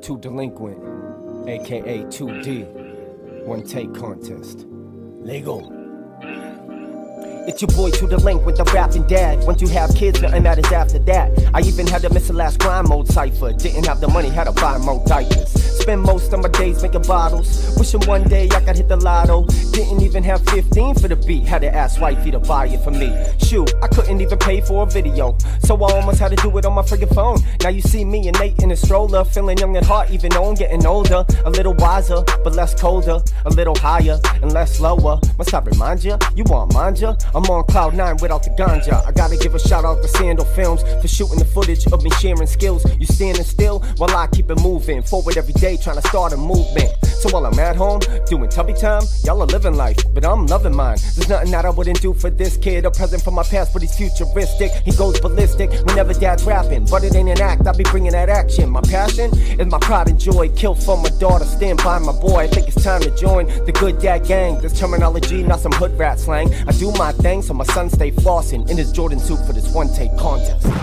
2Delinquent, aka 2D, one take contest. Legal. It's your boy to the link with the rapping dad. Once you have kids, nothing matters after that. I even had to miss the last crime mode cipher. Didn't have the money, had to buy more diapers. Spend most of my days making bottles. Wishing one day I could hit the lotto. Didn't even have 15 for the beat. Had to ask wifey to buy it for me. Shoot, I couldn't even pay for a video. So I almost had to do it on my friggin' phone. Now you see me and Nate in a stroller. Feeling young at heart, even though I'm getting older. A little wiser, but less colder. A little higher and less lower. Must I remind ya? You want manja? I'm on cloud nine without the ganja. I gotta give a shout out to Sandal Films for shooting the footage of me sharing skills. You standing still while I keep it moving. Forward every day, trying to start a movement. So while I'm at home doing tubby time, y'all are living life, but I'm loving mine. There's nothing that I wouldn't do for this kid. A present from my past, but he's futuristic. He goes ballistic whenever dad's rapping, but it ain't an act. I be bringing that action. My passion is my pride and joy. Kill for my daughter, stand by my boy. I think it's time to join the good dad gang. This terminology, not some hood rat slang. I do my thing, so my son stay flossing in his Jordan suit for this one take contest.